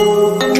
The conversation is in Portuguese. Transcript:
Música